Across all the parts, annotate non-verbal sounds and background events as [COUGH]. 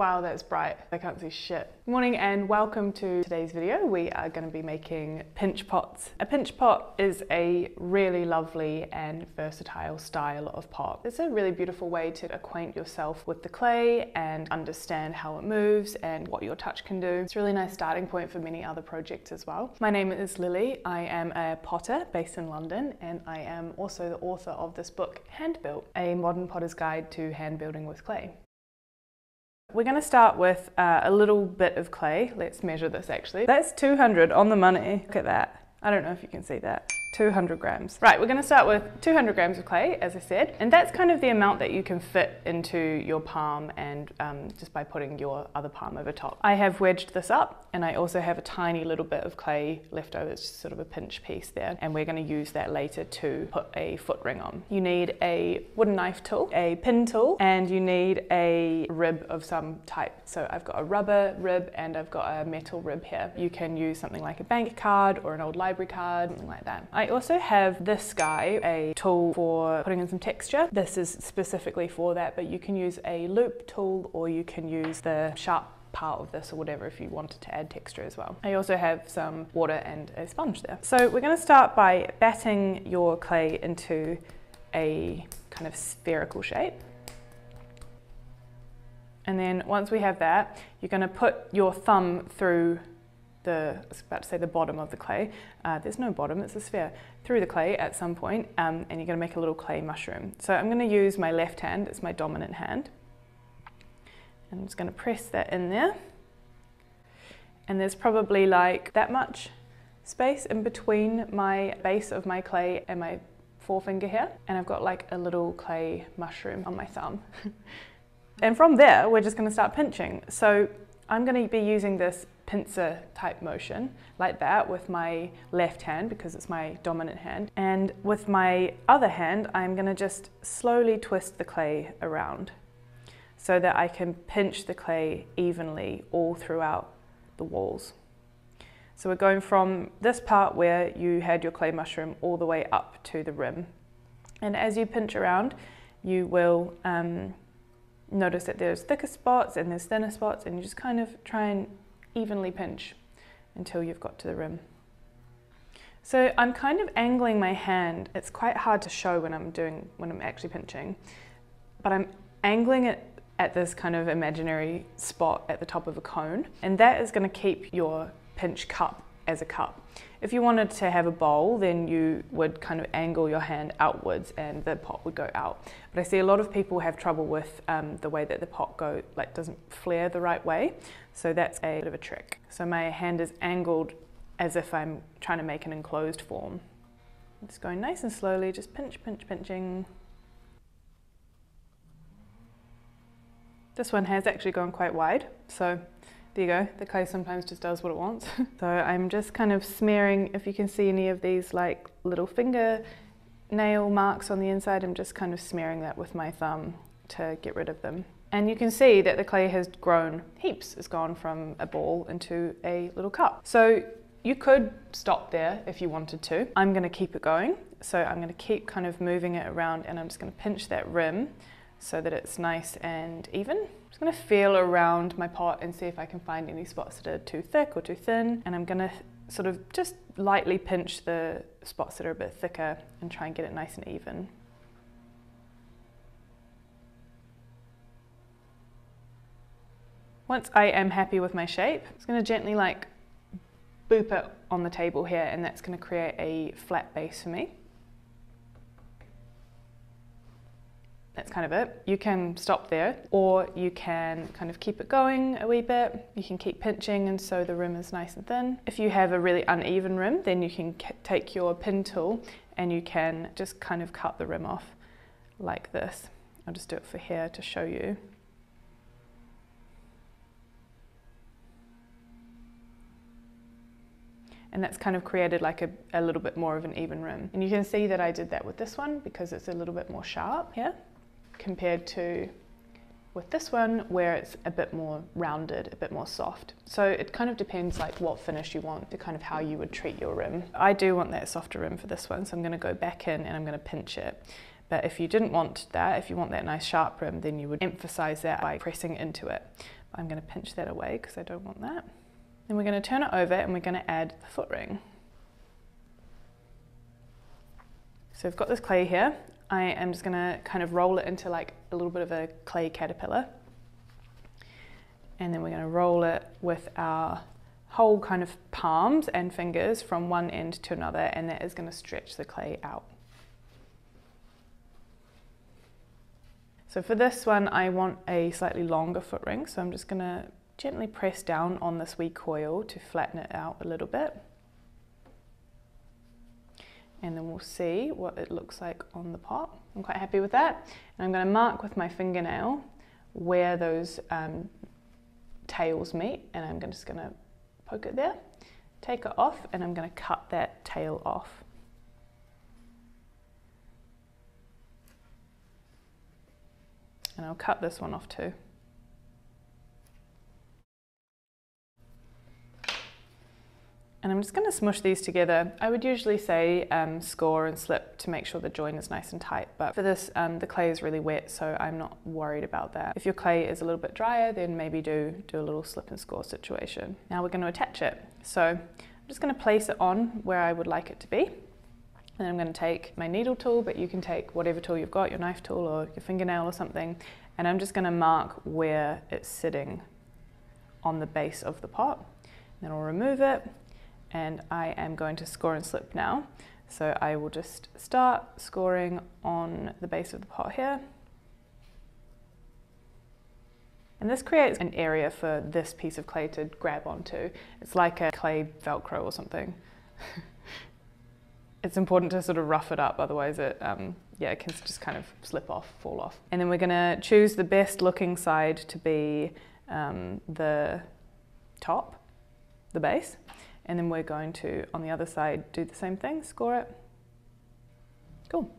Wow, that's bright. I can't see shit. Morning and welcome to today's video. We are going to be making pinch pots. A pinch pot is a really lovely and versatile style of pot. It's a really beautiful way to acquaint yourself with the clay and understand how it moves and what your touch can do. It's a really nice starting point for many other projects as well. My name is Lily. I am a potter based in London and I am also the author of this book, Hand Built, a modern potter's guide to hand building with clay. We're going to start with uh, a little bit of clay. Let's measure this actually. That's 200 on the money. Look at that. I don't know if you can see that. 200 grams. Right, we're going to start with 200 grams of clay, as I said, and that's kind of the amount that you can fit into your palm and um, just by putting your other palm over top. I have wedged this up and I also have a tiny little bit of clay left over, it's just sort of a pinch piece there, and we're going to use that later to put a foot ring on. You need a wooden knife tool, a pin tool, and you need a rib of some type. So I've got a rubber rib and I've got a metal rib here. You can use something like a bank card or an old library card, something like that. I also have this guy, a tool for putting in some texture. This is specifically for that, but you can use a loop tool or you can use the sharp part of this or whatever if you wanted to add texture as well. I also have some water and a sponge there. So we're going to start by batting your clay into a kind of spherical shape. And then once we have that, you're going to put your thumb through the, I was about to say the bottom of the clay, uh, there's no bottom, it's a sphere, through the clay at some point, um, and you're to make a little clay mushroom. So I'm going to use my left hand, it's my dominant hand. And I'm just going to press that in there. And there's probably like that much space in between my base of my clay and my forefinger here. And I've got like a little clay mushroom on my thumb. [LAUGHS] and from there, we're just going to start pinching. So I'm going to be using this pincer type motion like that with my left hand because it's my dominant hand. And with my other hand, I'm gonna just slowly twist the clay around so that I can pinch the clay evenly all throughout the walls. So we're going from this part where you had your clay mushroom all the way up to the rim. And as you pinch around, you will um, notice that there's thicker spots and there's thinner spots and you just kind of try and evenly pinch until you've got to the rim. So I'm kind of angling my hand. It's quite hard to show when I'm doing, when I'm actually pinching, but I'm angling it at this kind of imaginary spot at the top of a cone. And that is gonna keep your pinch cup as a cup. If you wanted to have a bowl, then you would kind of angle your hand outwards and the pot would go out. But I see a lot of people have trouble with um, the way that the pot go, like doesn't flare the right way. So that's a bit of a trick. So my hand is angled as if I'm trying to make an enclosed form. It's going nice and slowly, just pinch, pinch, pinching. This one has actually gone quite wide, so there you go, the clay sometimes just does what it wants. [LAUGHS] so I'm just kind of smearing, if you can see any of these like little finger nail marks on the inside, I'm just kind of smearing that with my thumb to get rid of them. And you can see that the clay has grown heaps. It's gone from a ball into a little cup. So you could stop there if you wanted to. I'm gonna keep it going. So I'm gonna keep kind of moving it around and I'm just gonna pinch that rim so that it's nice and even. I'm just gonna feel around my pot and see if I can find any spots that are too thick or too thin. And I'm gonna sort of just lightly pinch the spots that are a bit thicker and try and get it nice and even. Once I am happy with my shape, I'm just gonna gently like boop it on the table here and that's gonna create a flat base for me. That's kind of it. You can stop there or you can kind of keep it going a wee bit. You can keep pinching and so the rim is nice and thin. If you have a really uneven rim, then you can take your pin tool and you can just kind of cut the rim off like this. I'll just do it for here to show you. and that's kind of created like a, a, little bit more of an even rim. And you can see that I did that with this one because it's a little bit more sharp here compared to with this one where it's a bit more rounded, a bit more soft. So it kind of depends like what finish you want, to kind of how you would treat your rim. I do want that softer rim for this one, so I'm gonna go back in and I'm gonna pinch it. But if you didn't want that, if you want that nice sharp rim, then you would emphasize that by pressing into it. I'm going to pinch that away because I don't want that. Then we're going to turn it over and we're going to add the foot ring. So I've got this clay here. I am just going to kind of roll it into like a little bit of a clay caterpillar. And then we're going to roll it with our whole kind of palms and fingers from one end to another and that is going to stretch the clay out. So for this one, I want a slightly longer foot ring. So I'm just gonna gently press down on this wee coil to flatten it out a little bit. And then we'll see what it looks like on the pot. I'm quite happy with that. And I'm gonna mark with my fingernail where those um, tails meet. And I'm just gonna poke it there, take it off, and I'm gonna cut that tail off. And I'll cut this one off too. And I'm just going to smush these together. I would usually say um, score and slip to make sure the join is nice and tight, but for this um, the clay is really wet so I'm not worried about that. If your clay is a little bit drier then maybe do, do a little slip and score situation. Now we're going to attach it. So I'm just going to place it on where I would like it to be. And I'm going to take my needle tool, but you can take whatever tool you've got, your knife tool or your fingernail or something, and I'm just going to mark where it's sitting on the base of the pot. Then I'll remove it, and I am going to score and slip now. So I will just start scoring on the base of the pot here. And this creates an area for this piece of clay to grab onto. It's like a clay Velcro or something. [LAUGHS] it's important to sort of rough it up, otherwise it, um, yeah, it can just kind of slip off, fall off. And then we're gonna choose the best looking side to be um, the top, the base. And then we're going to, on the other side, do the same thing, score it. Cool.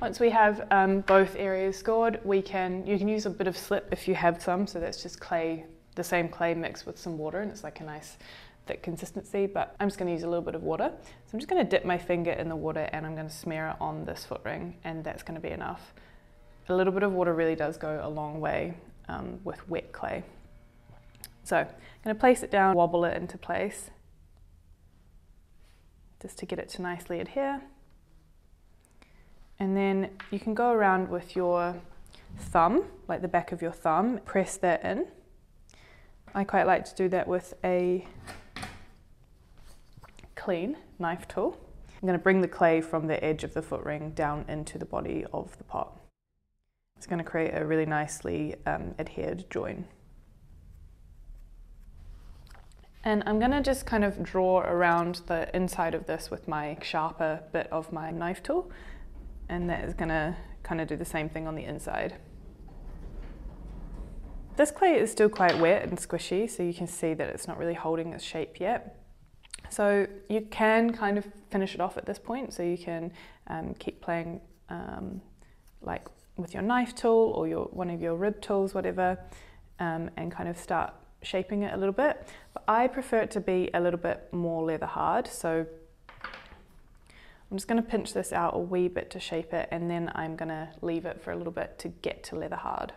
Once we have um, both areas scored, we can, you can use a bit of slip if you have some, so that's just clay, the same clay mixed with some water, and it's like a nice thick consistency, but I'm just going to use a little bit of water. So I'm just going to dip my finger in the water and I'm going to smear it on this foot ring and that's going to be enough. A little bit of water really does go a long way um, with wet clay. So I'm going to place it down, wobble it into place just to get it to nicely adhere. And then you can go around with your thumb, like the back of your thumb, press that in. I quite like to do that with a clean knife tool. I'm going to bring the clay from the edge of the foot ring down into the body of the pot. It's going to create a really nicely um, adhered join. And I'm going to just kind of draw around the inside of this with my sharper bit of my knife tool. And that is going to kind of do the same thing on the inside. This clay is still quite wet and squishy, so you can see that it's not really holding its shape yet. So you can kind of finish it off at this point. So you can um, keep playing um, like with your knife tool or your one of your rib tools, whatever, um, and kind of start shaping it a little bit. But I prefer it to be a little bit more leather hard. So I'm just going to pinch this out a wee bit to shape it and then I'm going to leave it for a little bit to get to leather hard.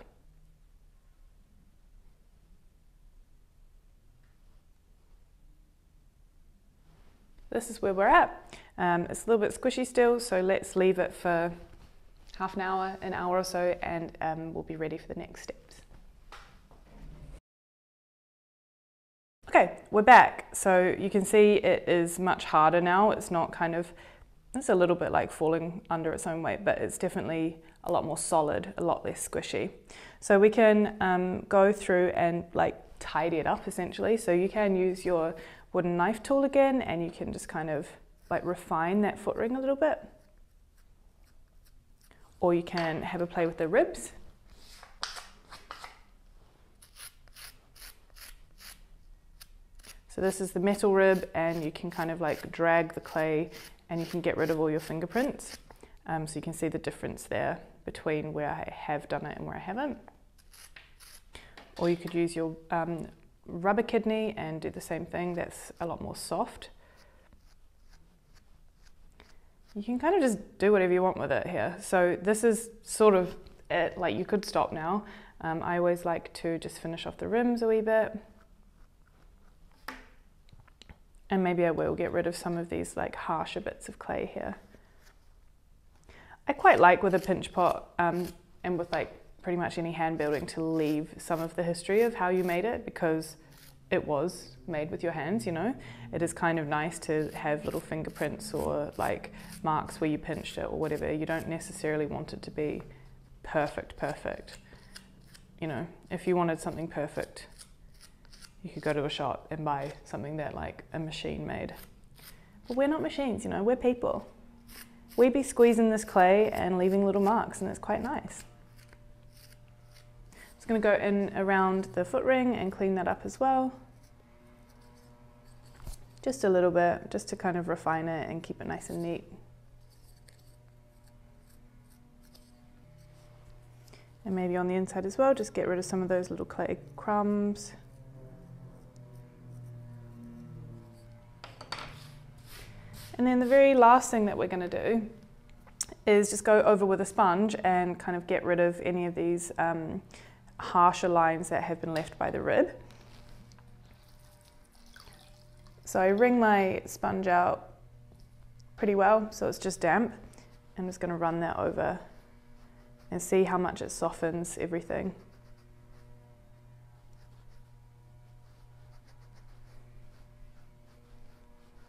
this is where we're at. Um, it's a little bit squishy still, so let's leave it for half an hour, an hour or so, and um, we'll be ready for the next steps. Okay, we're back. So you can see it is much harder now. It's not kind of, it's a little bit like falling under its own weight, but it's definitely a lot more solid, a lot less squishy. So we can um, go through and like tidy it up essentially. So you can use your wooden knife tool again and you can just kind of like refine that foot ring a little bit. Or you can have a play with the ribs. So this is the metal rib and you can kind of like drag the clay and you can get rid of all your fingerprints. Um, so you can see the difference there between where I have done it and where I haven't. Or you could use your um, rubber kidney and do the same thing. That's a lot more soft. You can kind of just do whatever you want with it here. So this is sort of it, like you could stop now, Um, I always like to just finish off the rims a wee bit. And maybe I will get rid of some of these like harsher bits of clay here. I quite like with a pinch pot um, and with like pretty much any hand building to leave some of the history of how you made it because it was made with your hands, you know. It is kind of nice to have little fingerprints or like marks where you pinched it or whatever. You don't necessarily want it to be perfect, perfect. You know, if you wanted something perfect, you could go to a shop and buy something that like a machine made. But we're not machines, you know, we're people. We be squeezing this clay and leaving little marks and it's quite nice. Just gonna go in around the foot ring and clean that up as well. Just a little bit, just to kind of refine it and keep it nice and neat. And maybe on the inside as well, just get rid of some of those little clay crumbs. And then the very last thing that we're going to do is just go over with a sponge and kind of get rid of any of these um, harsher lines that have been left by the rib. So I wring my sponge out pretty well, so it's just damp. I'm just going to run that over and see how much it softens everything.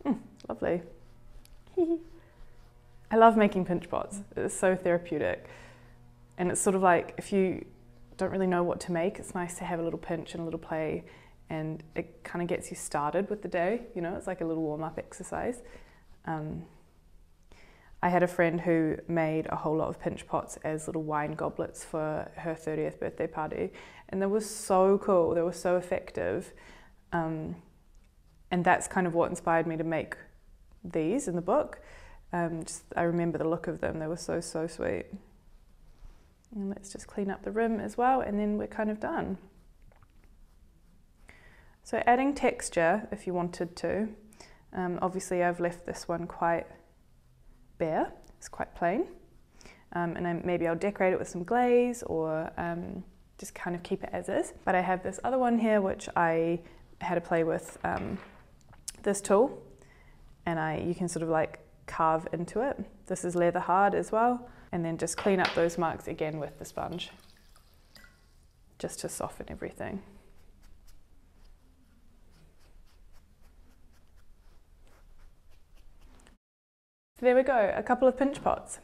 Mm, lovely. I love making pinch pots. It's so therapeutic. And it's sort of like if you don't really know what to make, it's nice to have a little pinch and a little play and it kind of gets you started with the day. You know, it's like a little warm up exercise. Um, I had a friend who made a whole lot of pinch pots as little wine goblets for her 30th birthday party, and they were so cool. They were so effective. Um, and that's kind of what inspired me to make these in the book. Um, just, I remember the look of them, they were so, so sweet. And let's just clean up the rim as well, and then we're kind of done. So adding texture, if you wanted to, um, obviously I've left this one quite bare, it's quite plain. Um, and then maybe I'll decorate it with some glaze or um, just kind of keep it as is. But I have this other one here which I had to play with um, this tool and I you can sort of like carve into it. This is leather hard as well. And then just clean up those marks again with the sponge, just to soften everything. So there we go, a couple of pinch pots.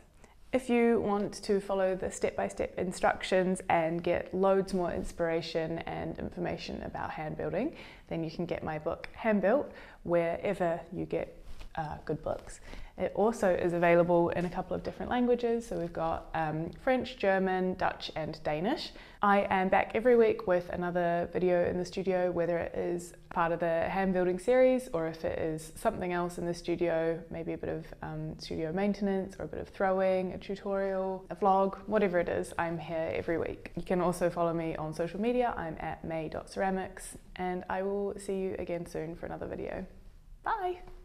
If you want to follow the step-by-step -step instructions and get loads more inspiration and information about hand building, then you can get my book Hand Built wherever you get uh, good books. It also is available in a couple of different languages. So we've got um, French, German, Dutch, and Danish. I am back every week with another video in the studio, whether it is part of the hand building series or if it is something else in the studio, maybe a bit of um, studio maintenance or a bit of throwing, a tutorial, a vlog, whatever it is, I'm here every week. You can also follow me on social media. I'm at mae.ceramics and I will see you again soon for another video. Bye!